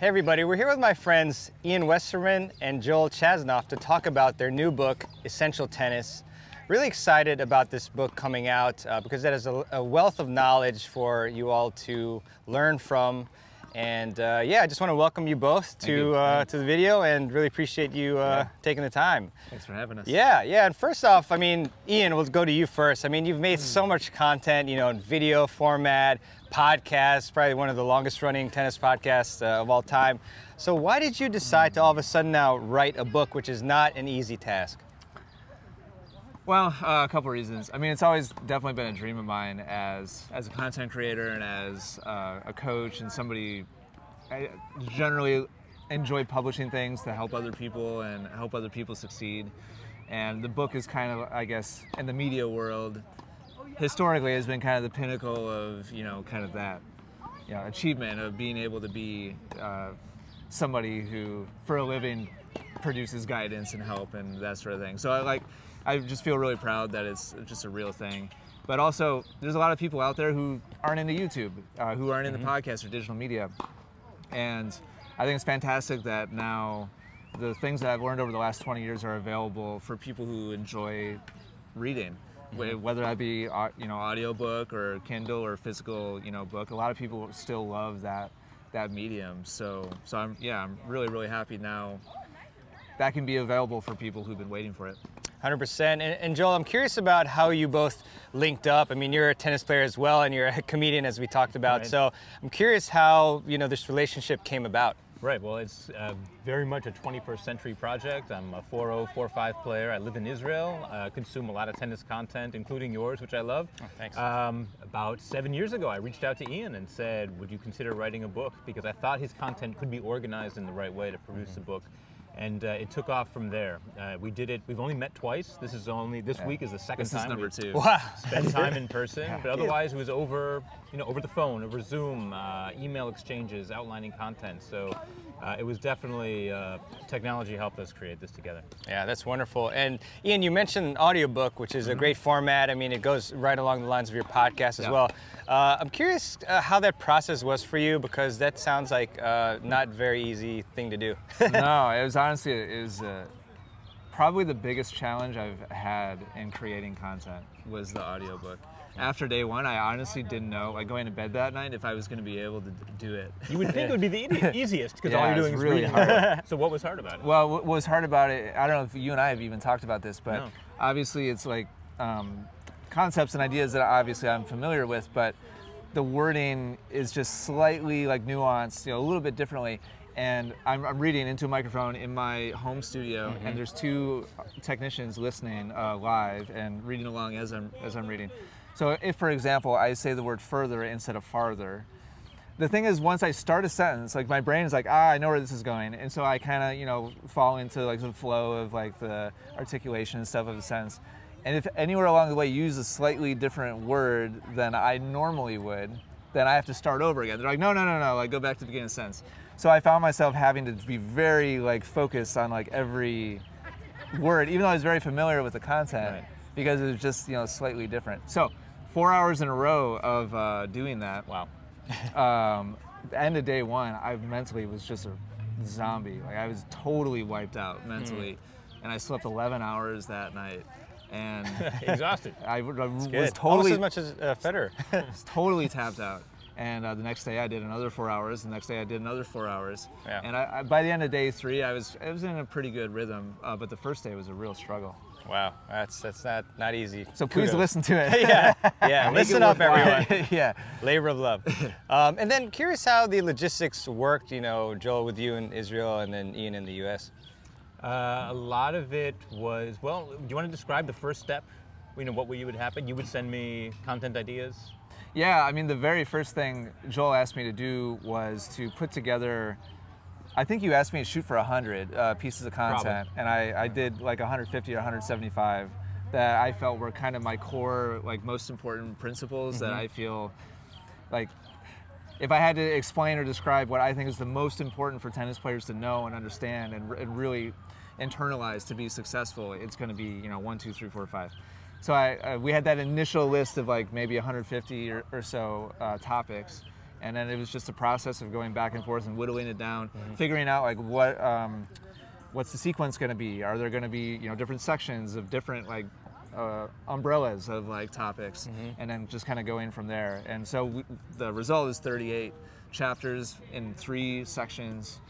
Hey everybody, we're here with my friends Ian Westermann and Joel Chasnoff to talk about their new book, Essential Tennis. Really excited about this book coming out uh, because it has a, a, wealth of knowledge for you all to learn from. And uh, yeah, I just want to welcome you both to you. uh, to the video and really appreciate you uh, yeah. taking the time. Thanks for having us. Yeah, yeah. And first off, I mean, Ian, we'll go to you first. I mean, you've made so much content, you know, in video format, podcast, probably one of the longest running tennis podcasts uh, of all time. So why did you decide to all of a sudden now write a book, which is not an easy task? Well, uh, a couple reasons. I mean, it's always definitely been a dream of mine as as a content creator and as uh, a coach and somebody. I generally enjoy publishing things to help other people and help other people succeed. And the book is kind of, I guess, in the media world, historically has been kind of the pinnacle of you know kind of that you know, achievement of being able to be uh, somebody who for a living produces guidance and help and that sort of thing. So I like I just feel really proud that it's just a real thing. But also, there's a lot of people out there who aren't into YouTube, uh, who aren't into mm-hmm. podcasts or digital media, and I think it's fantastic that now the things that I've learned over the last 20 years are available for people who enjoy reading mm-hmm. whether that be you know audiobook or Kindle or physical you know book. A lot of people still love that that medium. So so I'm yeah I'm really really happy now that can be available for people who've been waiting for it. 100%. And, and, Joel, I'm curious about how you both linked up. I mean, you're a tennis player as well, and you're a comedian, as we talked about. Right. So I'm curious how you know this relationship came about. Right, well, it's uh, very much a 21st century project. I'm a 4045 player. I live in Israel, uh, consume a lot of tennis content, including yours, which I love. Oh, thanks. Um, about seven years ago, I reached out to Ian and said, Would you consider writing a book? Because I thought his content could be organized in the right way to produce mm-hmm. a book and uh, it took off from there. Uh, we did it. We've only met twice. This is only this yeah. week is the second this time. This is number two. Wow. Spent time in person, yeah. but otherwise it was over, you know, over the phone, over Zoom, uh, email exchanges, outlining content. So uh, it was definitely uh, technology helped us create this together. Yeah, that's wonderful. And Ian, you mentioned an audiobook, which is a mm-hmm. great format. I mean, it goes right along the lines of your podcast as yeah. well. Uh, I'm curious uh, how that process was for you because that sounds like uh, not very easy thing to do. no, it was honestly it was uh, probably the biggest challenge I've had in creating content was the audiobook after day one, I honestly didn't know, like going to bed that night, if I was going to be able to do it. You would think it would be the easiest because yeah, all you're doing is really reading. hard. so what was hard about it? Well, what was hard about it, I don't know if you and I have even talked about this, but no. obviously it's like um, concepts and ideas that obviously I'm familiar with, but the wording is just slightly like nuanced, you know, a little bit differently and I'm, I'm, reading into a microphone in my home studio, mm-hmm. and there's two technicians listening uh, live and reading along as I'm as I'm reading. So if, for example, I say the word further instead of farther, the thing is, once I start a sentence, like my brain is like, ah, I know where this is going, and so I kind of, you know, fall into like the flow of like the articulation and stuff of the sentence. And if anywhere along the way you use a slightly different word than I normally would, then I have to start over again. They're like, no, no, no, no, like go back to the beginning of the sentence. So I found myself having to be very like focused on like every word, even though I was very familiar with the content, right. Because it was just you know slightly different. So four hours in a row of uh, doing that. Wow. um, end of day one, I mentally was just a zombie. Like I was totally wiped out mentally, mm. and I slept 11 hours that night. And exhausted. I, I was good. totally Almost as much as uh, Federer. totally tapped out. And uh, the next day I did another four hours. The next day I did another four hours. Yeah. And I, I, by the end of day three, I was I was in a pretty good rhythm. Uh, but the first day was a real struggle. Wow, that's that's not not easy. So please Kudos. listen to it. yeah, yeah. listen up, everyone. yeah. Labor of love. Um, and then curious how the logistics worked. You know, Joel with you in Israel, and then Ian in the U.S. Uh, a lot of it was well. Do you want to describe the first step? You know, what would happen? You would send me content ideas. Yeah, I mean, the very first thing Joel asked me to do was to put together I think you asked me to shoot for 100 uh, pieces of content, Probably. and I, I did like 150 or 175 that I felt were kind of my core, like most important principles mm-hmm. that I feel like if I had to explain or describe what I think is the most important for tennis players to know and understand and, and really internalize to be successful, it's going to be you know one, two, three, four, five. So I, uh, we had that initial list of like maybe 150 or, or so uh, topics, and then it was just a process of going back and forth and whittling it down, figuring out like what um, what's the sequence going to be? Are there going to be you know different sections of different like uh, umbrellas of like topics, and then just kind of going from there. And so we, the result is 38 chapters in three sections,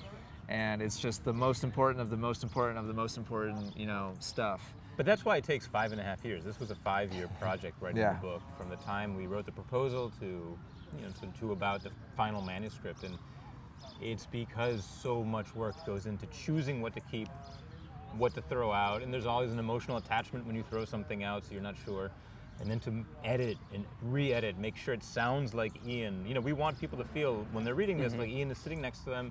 and it's just the most important of the most important of the most important you know stuff. But that's why it takes five and a half years. This was a five-year project writing Yeah. the book, from the time we wrote the proposal to, you know, to, to about the final manuscript. And it's because so much work goes into choosing what to keep, what to throw out, and there's always an emotional attachment when you throw something out, so you're not sure. And then to edit and re-edit, make sure it sounds like Ian. You know, we want people to feel when they're reading this, mm-hmm. like Ian is sitting next to them,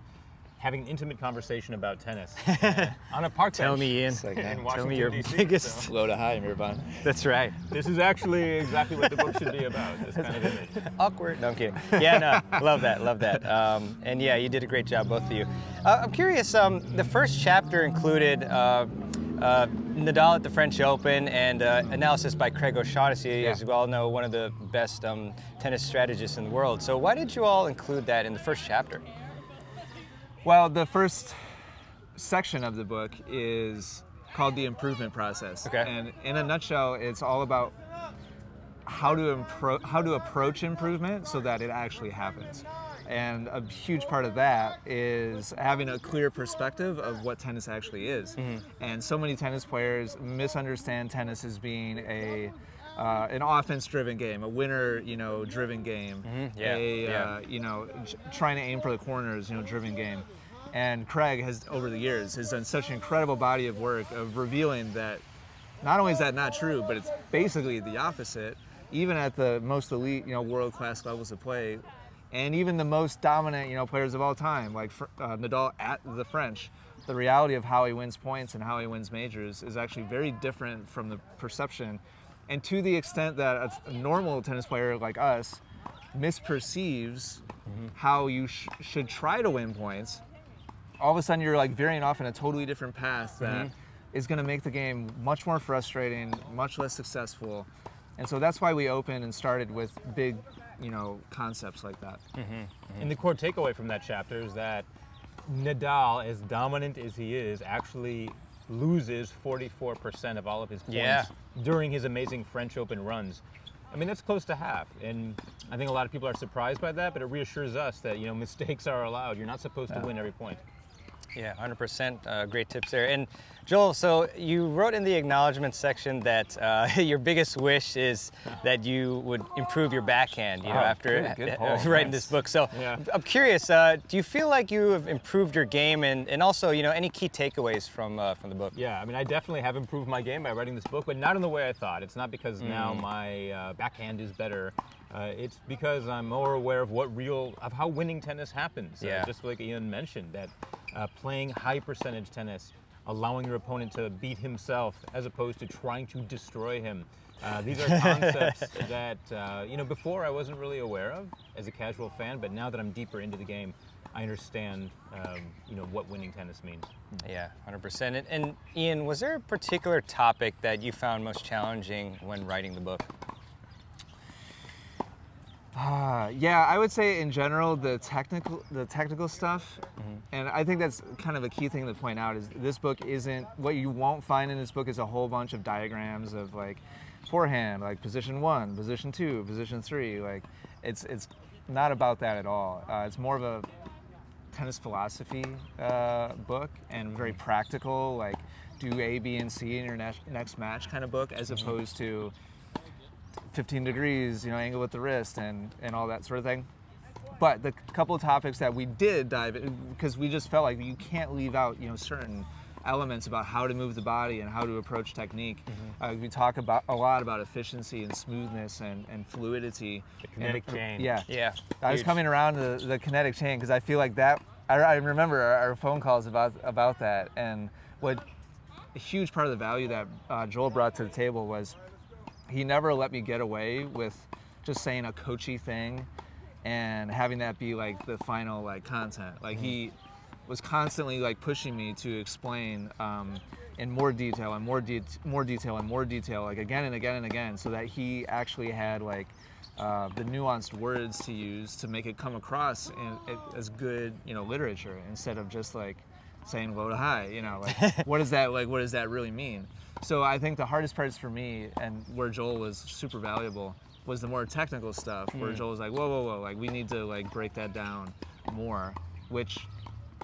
having an intimate conversation about tennis on a park Tell bench me, Ian. like, in man, Tell me your D.C., biggest. so- Low to high, Mehrban. That's right. This is actually exactly what the book should be about. This kind of image. Awkward. No, I'm kidding. Yeah, no, love that, love that. Um, and yeah, you did a great job, both of you. Uh, I'm curious. Um, the first chapter included uh, uh, Nadal at the French Open and uh, analysis by Craig O'Shaughnessy, Yeah. as you all know, one of the best um, tennis strategists in the world. So why did you all include that in the first chapter? Well, the first section of the book is called the improvement process. Okay. And in a nutshell, it's all about how to impro- how to approach improvement so that it actually happens. And a huge part of that is having a clear perspective of what tennis actually is. Mm-hmm. And so many tennis players misunderstand tennis as being a uh, an offense-driven game, a winner, you know, driven game, Yeah, a yeah. Uh, you know, trying to aim for the corners, you know, driven game. And Craig has, over the years, has done such an incredible body of work of revealing that not only is that not true, but it's basically the opposite. Even at the most elite, you know, world-class levels of play, and even the most dominant, you know, players of all time, like uh, Nadal at the French, the reality of how he wins points and how he wins majors is actually very different from the perception. And to the extent that a- a normal tennis player like us misperceives mm-hmm. how you sh- should try to win points, all of a sudden you're like veering off in a totally different path that mm-hmm. is going to make the game much more frustrating, much less successful. And so that's why we opened and started with big, you know, concepts like that. Mm-hmm. And the core takeaway from that chapter is that Nadal, as dominant as he is, actually loses 44% of all of his points Yeah. during his amazing French Open runs. I mean, that's close to half. And I think a lot of people are surprised by that, but it reassures us that, you know, mistakes are allowed. You're not supposed to win every point. Yeah, 100%. Uh, great tips there. And Joel, so you wrote in the acknowledgement section that uh, your biggest wish is that you would improve your backhand, you know, Oh, after good, good writing this book. So Yeah. I'm curious, uh, do you feel like you have improved your game and, and also, you know, any key takeaways from, uh, from the book? Yeah, I mean, I definitely have improved my game by writing this book, but not in the way I thought. It's not because now my uh, backhand is better. Uh, it's because I'm more aware of what real, of how winning tennis happens. Uh, Yeah. just like Ian mentioned, that uh, playing high percentage tennis, allowing your opponent to beat himself as opposed to trying to destroy him. Uh, these are concepts that, uh, you know, before I wasn't really aware of as a casual fan, but now that I'm deeper into the game, I understand, um, you know, what winning tennis means. Yeah, 100%. And, and Ian, was there a particular topic that you found most challenging when writing the book? Uh, yeah, I would say in general the technical the technical stuff, and I think that's kind of a key thing to point out is this book isn't what you won't find in this book is a whole bunch of diagrams of like forehand, like position one, position two, position three. Like it's it's not about that at all. Uh, it's more of a tennis philosophy uh, book and very practical, like do A, B, and C in your next next match kind of book, as opposed to 15 degrees, you know, angle with the wrist and, and all that sort of thing. But the couple of topics that we did dive in, because we just felt like you can't leave out, you know, certain elements about how to move the body and how to approach technique. Uh, we talk about a lot about efficiency and smoothness and, and fluidity. The kinetic And- chain. Yeah. Yeah. I was coming around to the kinetic chain because I feel like that. I, I remember our, our phone calls about about that, and what a huge part of the value that uh, Joel brought to the table was he never let me get away with just saying a coachy thing and having that be like the final like content. Like he was constantly like pushing me to explain um, in more detail and more de- more detail and more detail, like again and again and again, so that he actually had like uh, the nuanced words to use to make it come across in, in, as good, you know, literature instead of just like saying low to high. You know, like what does that like? What does that really mean? So I think the hardest parts for me and where Joel was super valuable was the more technical stuff where mm. Joel was like, whoa, whoa, whoa, like we need to like break that down more, which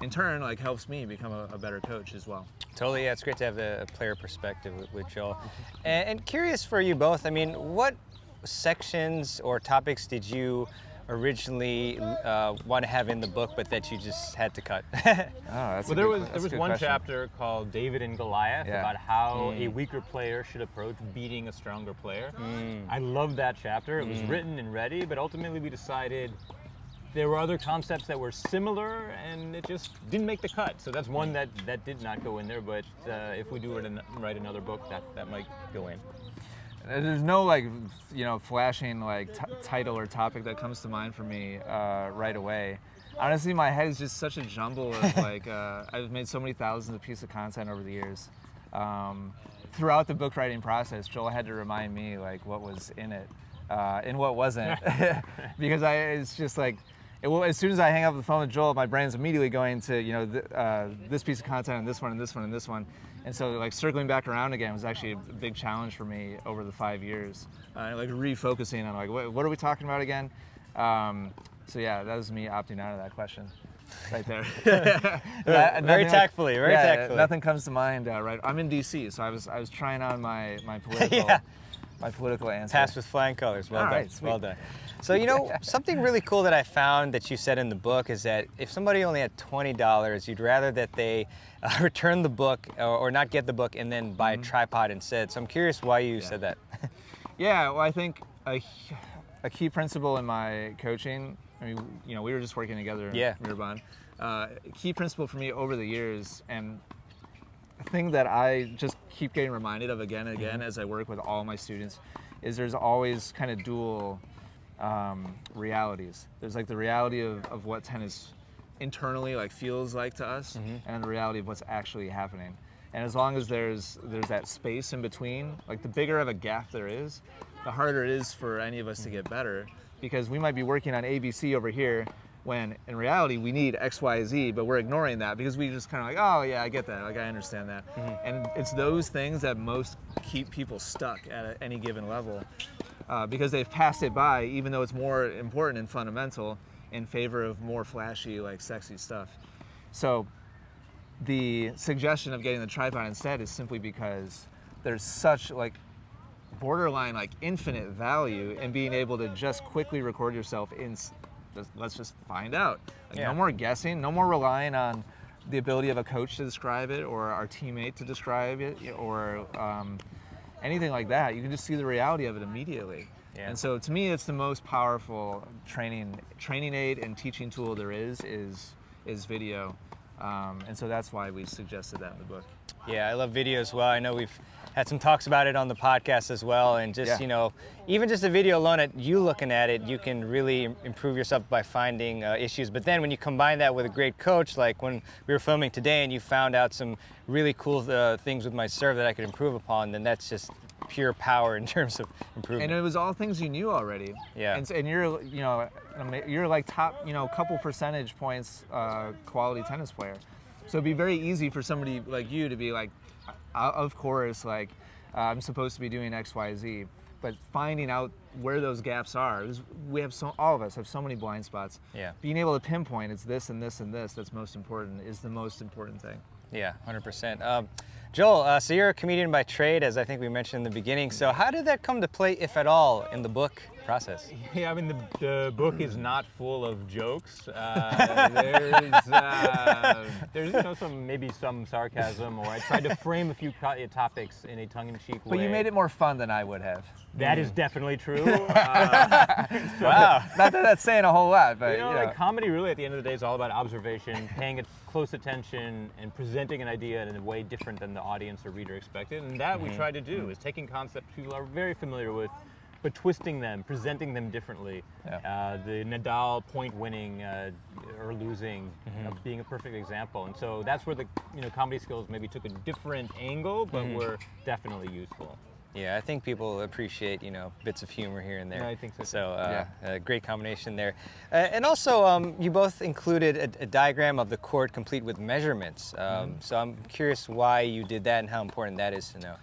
in turn like helps me become a, a better coach as well. Totally, yeah. It's great to have a player perspective with, with Joel. And, and curious for you both. I mean, what sections or topics did you originally uh, want to have in the book, but that you just had to cut? Oh, that's Well, a there good- was that's there a was one question. chapter called David and Goliath Yeah. about how a Mm. weaker player should approach beating a stronger player. Mm. I loved that chapter. It was written and ready, but ultimately we decided there were other concepts that were similar, and it just didn't make the cut. So that's one that that did not go in there. But uh, if we do it and write another book, that that might go in. There's no like, you know, flashing like t- title or topic that comes to mind for me uh, right away. Honestly, my head is just such a jumble of like, uh, I've made so many thousands of pieces of content over the years. Um, throughout the book writing process, Joel had to remind me like what was in it uh, and what wasn't, because I it's just like. It will, as soon as I hang up the phone with Joel, my brain's immediately going to, you know, th- uh, this piece of content and this one and this one and this one. And so, like, circling back around again was actually a big challenge for me over the five years. Uh, like, refocusing on, like, what, what are we talking about again? Um, so, yeah, that was me opting out of that question right there. That- Very tactfully, very yeah, tactfully. Nothing comes to mind uh, right. I'm in DC, so I was I was trying on my my political Yeah. My political answer. Pass with flying colors. Well All done. right, well done. So you know something really cool that I found that you said in the book is that if somebody only had twenty dollars, you'd rather that they uh, return the book or, or not get the book and then buy a tripod instead. So I'm curious why you said that. Yeah, well, I think a, a key principle in my coaching. I mean, you know, we were just working together. Yeah. Mehrban. Uh, key principle for me over the years, and thing that I just keep getting reminded of again and again mm-hmm. as I work with all my students, is there's always kind of dual um, realities. There's like the reality of, of what tennis internally like feels like to us, mm-hmm. and the reality of what's actually happening. And as long as there's there's that space in between, like the bigger of a gap there is, the harder it is for any of us to mm-hmm. get better, because we might be working on ABC over here. When in reality we need X, Y, Z, but we're ignoring that because we just kind of like, oh yeah, I get that, like I understand that, and it's those things that most keep people stuck at any given level uh, because they've passed it by, even though it's more important and fundamental, in favor of more flashy, like sexy stuff. So, the suggestion of getting the tripod instead is simply because there's such like borderline like infinite value in being able to just quickly record yourself in just- let's just find out like, Yeah. no more guessing no more relying on the ability of a coach to describe it or our teammate to describe it or um, anything like that you can just see the reality of it immediately Yeah. and so to me it's the most powerful training training aid and teaching tool there is is is video um, and so that's why we suggested that in the book Yeah, I love video as well. I know we've had some talks about it on the podcast as well, and just Yeah. you know, even just a video alone, at you looking at it, you can really improve yourself by finding uh, issues. But then when you combine that with a great coach, like when we were filming today, and you found out some really cool uh, things with my serve that I could improve upon, then that's just pure power in terms of improvement. and it was all things you knew already. Yeah. And, and you're, you know, you're like top, you know, a couple percentage points uh, quality tennis player. So it'd be very easy for somebody like you to be like, "Uh, of course, like uh, I'm supposed to be doing X, Y, Z. But finding out where those gaps are, we have so all of us have so many blind spots. Yeah. Being able to pinpoint it's this and this and this that's most important is the most important thing. Yeah, 100%. Um, Joel, uh, so you're a comedian by trade, as I think we mentioned in the beginning. So how did that come to play, if at all, in the book process? Yeah, I mean the, the book is not full of jokes. Uh, there's uh, there's you know some maybe some sarcasm, or I tried to frame a few co- topics in a tongue-in-cheek way. But you made it more fun than I would have. That is definitely true. Uh, Wow. Not that that's saying a whole lot, but you know, you know. like comedy really at the end of the day is all about observation, paying it close attention, and presenting an idea in a way different than the audience or reader expected. And that we try to do is taking concepts people are very familiar with, but twisting them, presenting them differently. Yeah. Uh, the Nadal point winning uh, or losing Mm-hmm. uh, being a perfect example. And so that's where the you know comedy skills maybe took a different angle, but Mm-hmm. were definitely useful. Yeah, I think people appreciate you know bits of humor here and there. Yeah, I think so. So uh, Yeah. a great combination there. Uh, and also, um, you both included a, a diagram of the court complete with measurements. Um, Mm-hmm. So I'm curious why you did that and how important that is to know.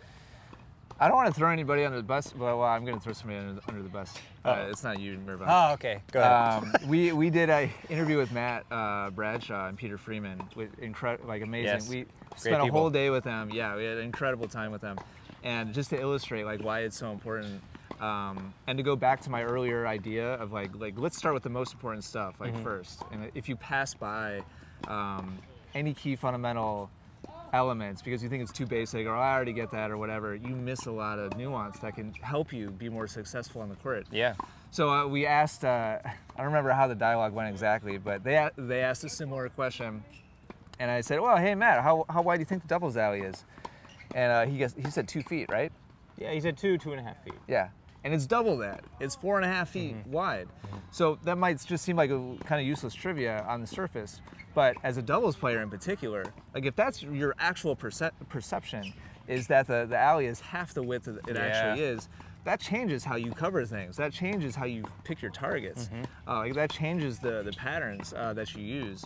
I don't want to throw anybody under the bus, but well, I'm going to throw somebody under the, under the bus. Uh, Oh. it's not you, Mehrban. Oh, okay. Go ahead. Um, we we did a interview with Matt uh, Bradshaw and Peter Freeman, with incredible, like amazing. Yes. We Great spent a people. whole day with them. Yeah, we had an incredible time with them, and just to illustrate like why it's so important, um, and to go back to my earlier idea of like like let's start with the most important stuff like Mm-hmm. first, and if you pass by um, any key fundamental elements because you think it's too basic or I already get that or whatever, you miss a lot of nuance that can help you be more successful on the court. yeah. So uh, we asked, uh, I don't remember how the dialogue went exactly, but they, they asked a similar question. And I said, well, hey, Matt, how, how wide do you think the doubles alley is? And uh, he, guessed, he said two feet, right? Yeah, he said two, two and a half feet. Yeah. And it's double that. It's four and a half feet wide. So that might just seem like a kind of useless trivia on the surface. But as a doubles player in particular, like if that's your actual perce- perception, is that the, the alley is half the width that it actually is, that changes how you cover things. That changes how you pick your targets. Mm-hmm. Uh, like that changes the, the patterns uh, that you use.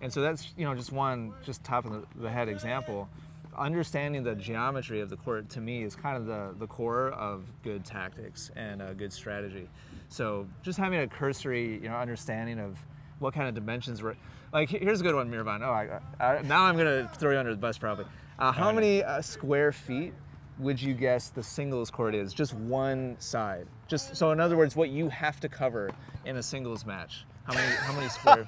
And so that's you know just one just top of the, the head example. Understanding the geometry of the court to me is kind of the, the core of good tactics and uh, good strategy. So just having a cursory you know understanding of what kind of dimensions were like here's a good one Mehrban. Oh, I, I, now I'm gonna throw you under the bus probably. Uh, how many uh, square feet would you guess the singles court is? Just one side. Just so in other words, what you have to cover in a singles match. How many how many square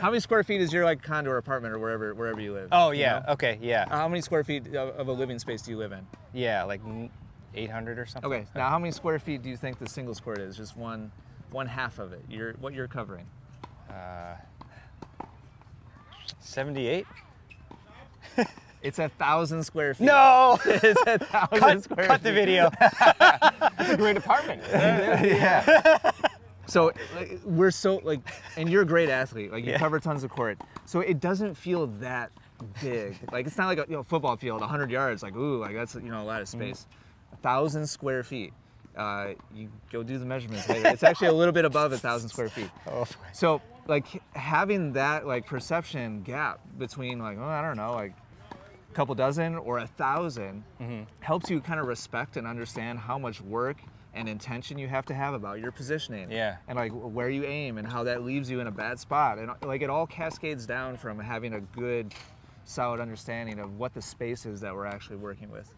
how many square feet is your like condo or apartment or wherever wherever you live? Oh you yeah. know? Okay. Yeah. How many square feet of, of a living space do you live in? yeah. Like 800 or something. Okay. Now how many square feet do you think the singles court is? Just one one half of it. You're what you're covering. Uh, 78. It's a thousand square feet. No. it's a thousand cut, square cut the feet. video. That's a great apartment. yeah. So like, we're so like, and you're a great athlete. Like you Yeah. cover tons of court, so it doesn't feel that big. Like it's not like a you know football field, 100 yards. Like ooh, like that's you know a lot of space. A thousand square feet. Uh, you go do the measurements later. It's actually a little bit above a thousand square feet. Oh, So like having that like perception gap between like oh I don't know like a couple dozen or a 1000 Mm-hmm. helps you kind of respect and understand how much work and intention you have to have about your positioning. Yeah. And like where you aim and how that leaves you in a bad spot and like it all cascades down from having a good solid understanding of what the space is that we're actually working with.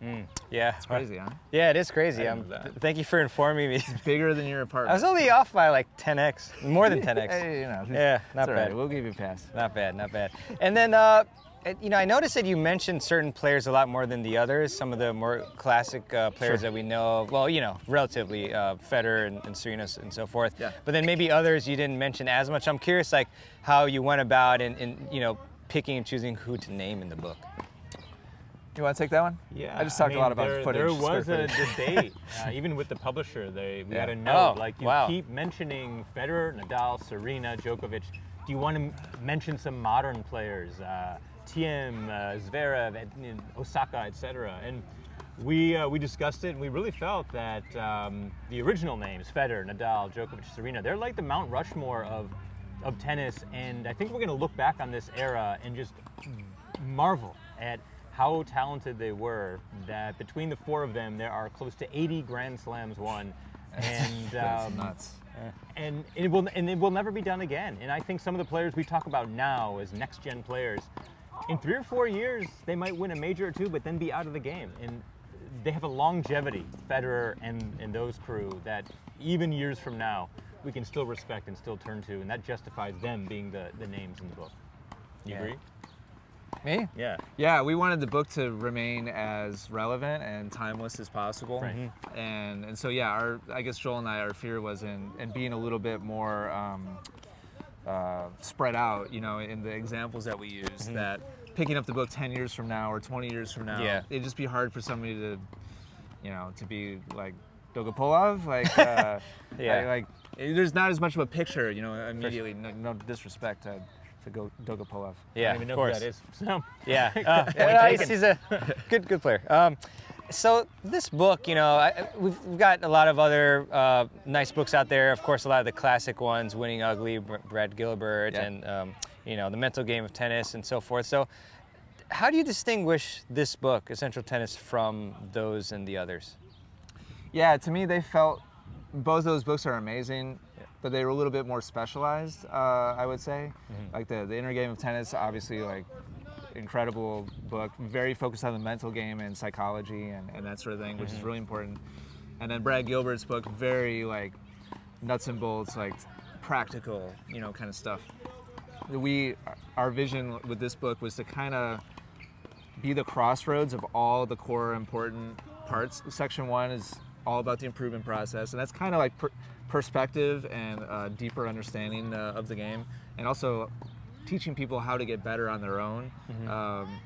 yeah. It's crazy, huh? Yeah, it is crazy. Um, didn't know that. th- thank you for informing me. It's Bigger than your apartment. I was only off by like 10x, more than 10x. Hey, you know, Yeah, not all right. bad. We'll give you a pass. Not bad, not bad. And then, uh, you know, I noticed that you mentioned certain players a lot more than the others. Some of the more classic uh, players Sure. that we know of. Well, you know, relatively, uh, Federer and, and Serena and so forth. Yeah. But then maybe others you didn't mention as much. I'm curious, like, how you went about in, in you know, picking and choosing who to name in the book. You want to take that one? Yeah, I just talked mean, a lot about there, footage. There square was a debate, uh, even with the publisher. They we had Yeah. a note Oh, like you wow. keep mentioning Federer, Nadal, Serena, Djokovic. Do you want to mention some modern players, uh, Thiem, uh, Zverev, and, and Osaka, etc. And we uh, we discussed it, and we really felt that um, the original names Federer, Nadal, Djokovic, Serena, they're like the Mount Rushmore of of tennis. And I think we're going to look back on this era and just marvel at how talented they were. That between the four of them, there are close to 80 Grand Slams won, and That's um, nuts. and it will and it will never be done again. And I think some of the players we talk about now as next gen players, in three or four years, they might win a major or two, but then be out of the game. And they have a longevity, Federer and and those crew, that even years from now, we can still respect and still turn to, and that justifies them being the the names in the book. You Yeah. agree? Me? Yeah. Yeah, we wanted the book to remain as relevant and timeless as possible. Right. And and so yeah, our I guess Joel and I, our fear was in in being a little bit more um, uh, spread out, you know, in the examples that we use. Mm-hmm. That picking up the book 10 years from now or 20 years from now, Yeah. it'd just be hard for somebody to, you know, to be like Dolgopolov. Like, uh, Yeah. I- like eh, there's not as much of a picture, you know, immediately. No, no disrespect to, to Go, Dolgopolov. I Yeah, don't even of know course. who that is. So, Yeah, uh, yeah, he's, he's a good good player. Um, so this book, you know, I, we've, we've got a lot of other uh, nice books out there. Of course, a lot of the classic ones, Winning Ugly, Br- Brad Gilbert, Yeah. and um, you know, The Mental Game of Tennis, and so forth. So, how do you distinguish this book, Essential Tennis, from those and the others? Yeah, to me, they felt both those books are amazing, but they were a little bit more specialized. Uh, I would say, like the the inner game of tennis, obviously, like incredible book, very focused on the mental game and psychology and, and that sort of thing, which is really important. And then Brad Gilbert's book, very like nuts and bolts, like practical, you know, kind of stuff. We, our vision with this book was to kind of be the crossroads of all the core important parts. Section one is all about the improvement process, and that's kind of like per- perspective and uh, deeper understanding uh, of the game, and also teaching people how to get better on their own. Um,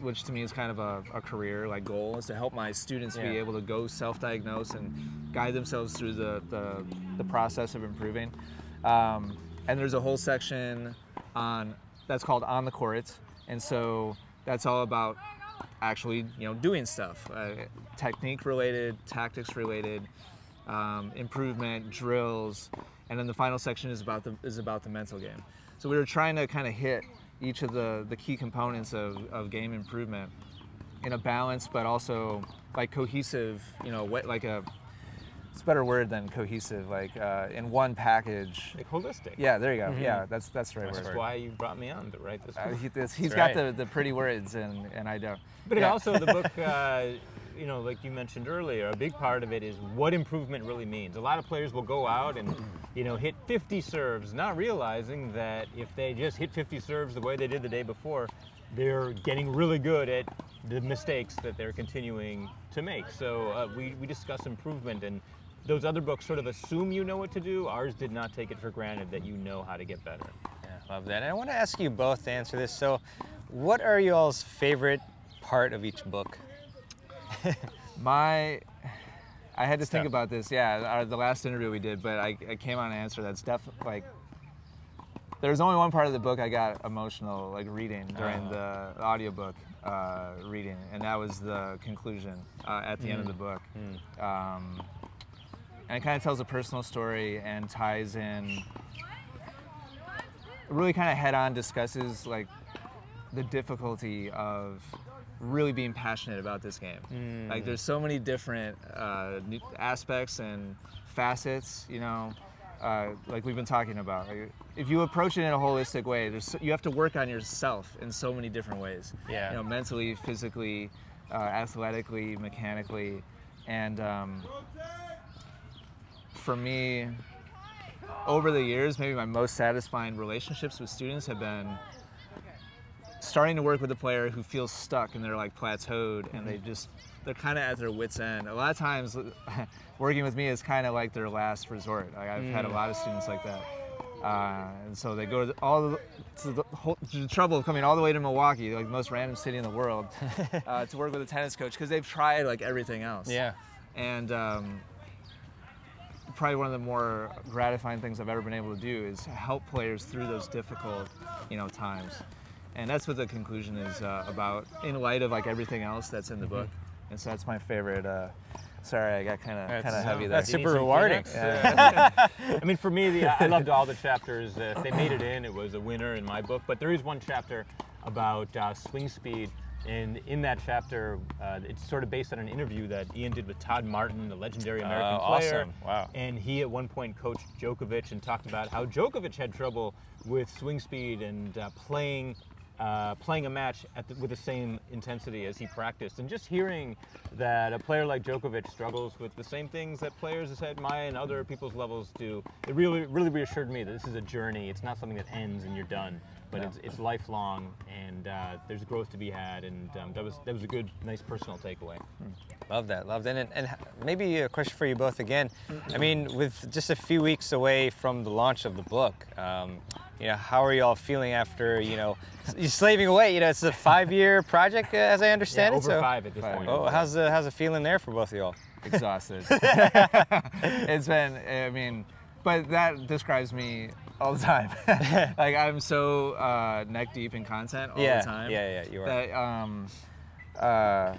which to me is kind of a, a career like goal is to help my students be able to go self-diagnose and guide themselves through the, the, the process of improving. Um, and there's a whole section on that's called on the courts. And so that's all about actually you know doing stuff uh, technique related tactics related um, improvement drills. And then the final section is about the is about the mental game so we were trying to kind of hit each of the the key components of, of game improvement in a balance but also like cohesive you know what like a it's a better word than cohesive like uh, in one package like holistic. yeah there you go yeah that's that's the right That's word why you brought me on to write this uh, book. he, this, he's That's got right. the, the pretty words and, and I don't. But it also the book, uh, you know, like you mentioned earlier, a big part of it is what improvement really means. A lot of players will go out and, you know, hit 50 serves, not realizing that if they just hit 50 serves the way they did the day before, they're getting really good at the mistakes that they're continuing to make. So uh, we, we discuss improvement and. Those other books sort of assume you know what to do. Ours did not take it for granted that you know how to get better. Yeah, love that. And I want to ask you both to answer this. So, what are y'all's favorite part of each book? My, I had to think tough. about this. Yeah, our, the last interview we did, but I, I came on an answer that's definitely like. There's only one part of the book I got emotional, like reading during the audiobook uh, reading, and that was the conclusion uh, at the end of the book. Um, and it kind of tells a personal story and ties in. Really, kind of head-on discusses like the difficulty of really being passionate about this game. Like there's so many different uh, new aspects and facets, you know, uh, like we've been talking about. Like, if you approach it in a holistic way, there's you have to work on yourself in so many different ways. Yeah. You know, mentally, physically, uh, athletically, mechanically, and um, for me, over the years, maybe my most satisfying relationships with students have been starting to work with a player who feels stuck and they're like plateaued and they just they're kind of at their wits end. A lot of times, working with me is kind of like their last resort. Like I've had a lot of students like that, uh, and so they go to all the, to the, whole, to the trouble of coming all the way to Milwaukee, like the most random city in the world, uh, to work with a tennis coach because they've tried like everything else. Yeah. And um, probably one of the more gratifying things I've ever been able to do is help players through those difficult, you know, times. And that's what the conclusion is uh, about, in light of like everything else that's in the book. And so that's my favorite. Uh, sorry, I got kind of kind of heavy there. that's Do you need super rewarding. Kleenex? I mean, for me, the, I loved all the chapters. Uh, if they made it in, it was a winner in my book. But there is one chapter about uh, swing speed. And in that chapter, uh, it's sort of based on an interview that Ian did with Todd Martin, the legendary American Oh, player. awesome. Wow. And he at one point coached Djokovic and talked about how Djokovic had trouble with swing speed and uh, playing uh, playing a match at the, with the same intensity as he practiced. And just hearing that a player like Djokovic struggles with the same things that players at my and other people's levels do, it really, really reassured me that this is a journey. It's not something that ends and you're done, but it's, it's lifelong and uh, there's growth to be had. And um, that was that was a good, nice personal takeaway. Love that, love that. And, and maybe a question for you both again. I mean, with just a few weeks away from the launch of the book, um, you know, how are you all feeling after, you know, you're slaving away? You know, it's a five-year project, uh, as I Yeah, understand it. over so, five at this Five. point. Oh, how's the how's the feeling there for both of y'all? exhausted. it's been, I mean, but that describes me all the time. like I'm so uh, neck deep in content all Yeah, the time. yeah, yeah, you are. That um, uh,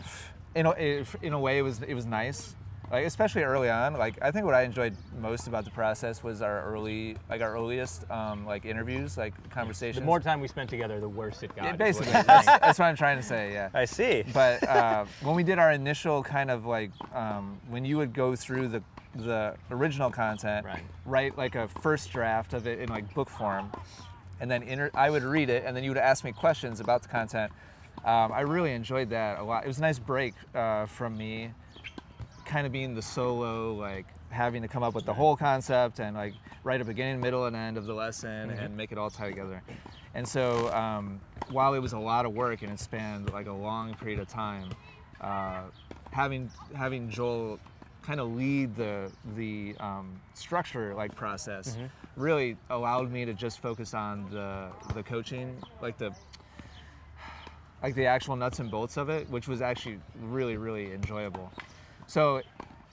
in a, in a way, it was it was nice. Like especially early on, like I think what I enjoyed most about the process was our early, like our earliest, um, like interviews, like conversations. The more time we spent together, the worse it got. Yeah, is what basically, that's, that's what I'm trying to say. Yeah. I see. But uh, when we did our initial kind of like um, when you would go through the the original content, Right. write like a first draft of it in like book form, and then inter- I would read it, and then you would ask me questions about the content. Um, I really enjoyed that a lot. It was a nice break uh, from me, kind of being the solo, like having to come up with the whole concept and like write a beginning, middle, and end of the lesson and make it all tie together. And so um, while it was a lot of work and it spanned like a long period of time, uh, having having Joel kind of lead the the um, structure like process really allowed me to just focus on the the coaching, like the like the actual nuts and bolts of it, which was actually really really enjoyable. So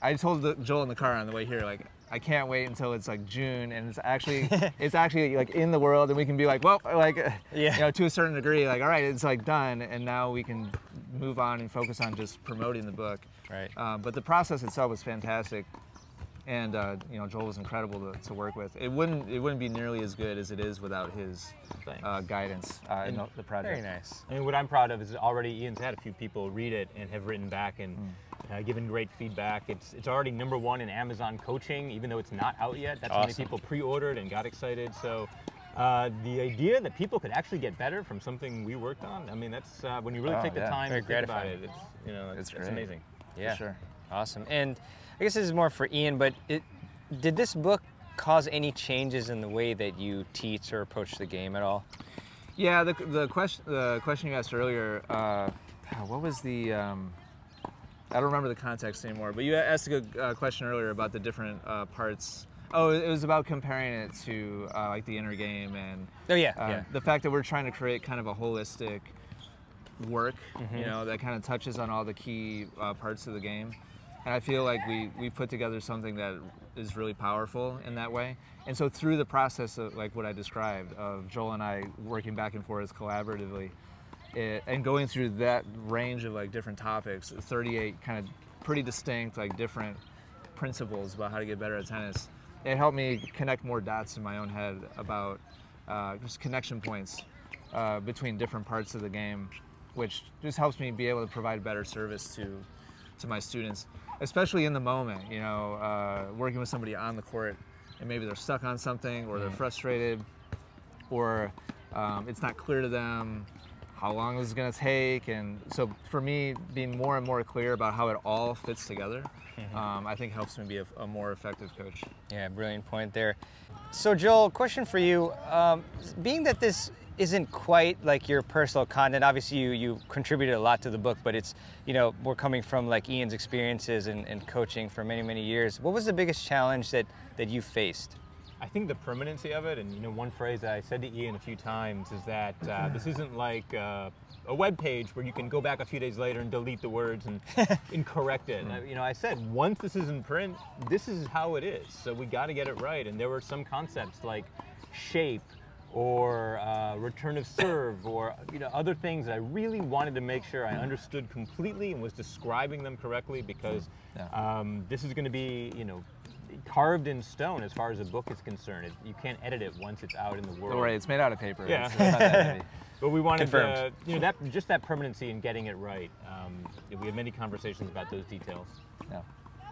I told the, Joel in the car on the way here, like I can't wait until it's like June and it's actually it's actually like in the world and we can be like, well, like Yeah. you know, to a certain degree, like all right, it's like done, and now we can move on and focus on just promoting the book. Right. Um, but the process itself was fantastic, and uh, you know, Joel was incredible to, to work with. It wouldn't it wouldn't be nearly as good as it is without his uh, guidance uh, in the, the project. Very nice. I mean, what I'm proud of is already Ian's had a few people read it and have written back and uh, given great feedback. It's it's already number one in Amazon coaching, even though it's not out yet. That's how many people pre-ordered and got excited. So. Uh, the idea that people could actually get better from something we worked on, I mean, that's uh, when you really Oh, take the yeah. time Very to think about it. It's you know, it's, It's it's amazing. Yeah. sure. Awesome. And I guess this is more for Ian, but it, did this book cause any changes in the way that you teach or approach the game at all? Yeah, the, the question the question you asked earlier, uh, what was the? Um, I don't remember the context anymore. But you asked a good uh, question earlier about the different uh, parts. Oh, it was about comparing it to uh, like the inner game and Oh yeah, uh, yeah. the fact that we're trying to create kind of a holistic work, you know, that kind of touches on all the key uh, parts of the game. And I feel like we we put together something that is really powerful in that way. And so through the process of like what I described of Joel and I working back and forth collaboratively, it, and going through that range of like different topics, 38 kind of pretty distinct like different principles about how to get better at tennis. It helped me connect more dots in my own head about uh, just connection points uh, between different parts of the game, which just helps me be able to provide better service to to my students, especially in the moment. You know, uh, working with somebody on the court, and maybe they're stuck on something, or they're frustrated, or um, it's not clear to them how long this is going to take. And so, for me, being more and more clear about how it all fits together, um, I think helps me be a, a more effective coach. Yeah, brilliant point there. So, Joel, question for you. Um, being that this isn't quite like your personal content, obviously you, you contributed a lot to the book, but it's, you know, we're coming from like Ian's experiences and, and coaching for many, many years. What was the biggest challenge that, that you faced? I think the permanency of it, and you know, one phrase that I said to Ian a few times is that uh, this isn't like uh, a web page where you can go back a few days later and delete the words and, and correct it. And I- you know, I said once this is in print, this is how it is. So we got to get it right. And there were some concepts like shape or uh, return of serve or you know other things that I really wanted to make sure I understood completely and was describing them correctly because Yeah. um, this is going to be you know carved in stone as far as a book is concerned. It, you can't edit it once it's out in the world. Don't worry, it's made out of paper. Yeah. It's, it's not that heavy. But we wanted to, you know, that just that permanency in getting it right. Um, we had many conversations about those details. Yeah.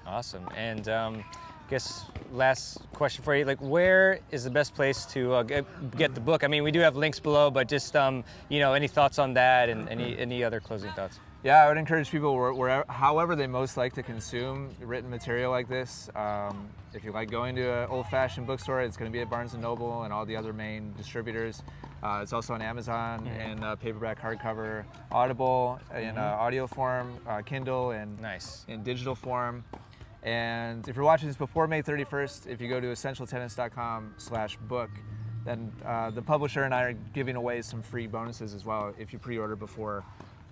Awesome. And um, guess last question for you, like where is the best place to uh, get, get the book? I mean, we do have links below, but just, um, you know, any thoughts on that and any, any other closing thoughts? Yeah, I would encourage people where- wherever, however they most like to consume written material like this. Um, if you like going to an old-fashioned bookstore, it's going to be at Barnes and Noble and all the other main distributors. Uh, it's also on Amazon in uh, paperback, hardcover, Audible in uh, audio form, uh, Kindle, and Nice. in digital form. And if you're watching this before May 31st, if you go to essentialtennis.com/book, then uh, the publisher and I are giving away some free bonuses as well if you pre-order before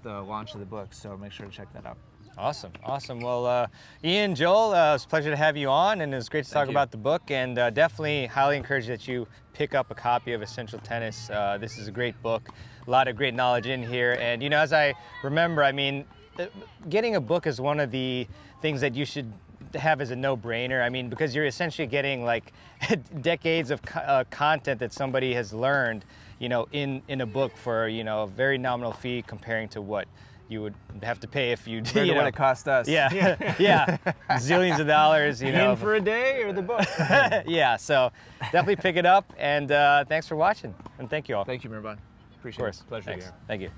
the launch of the book. So make sure to check that out. Awesome, awesome. Well, uh, Ian, Joel, uh, it's a pleasure to have you on, and it was great to Thank talk you. about the book. And uh, definitely, highly encourage that you pick up a copy of Essential Tennis. Uh, this is a great book, a lot of great knowledge in here. And you know, as I remember, I mean, uh, getting a book is one of the things that you should have as a no-brainer. I mean, because you're essentially getting like decades of co- uh, content that somebody has learned, you know, in in a book for you know a very nominal fee comparing to what you would have to pay if you, Compared you to know, what it cost us. yeah, yeah, zillions of dollars, you know. In for a day or the book? yeah, so definitely pick it up, and uh, thanks for watching, and thank you all. Thank you, Mehrban. of Appreciate course, it. Pleasure Thanks. here. Thank you.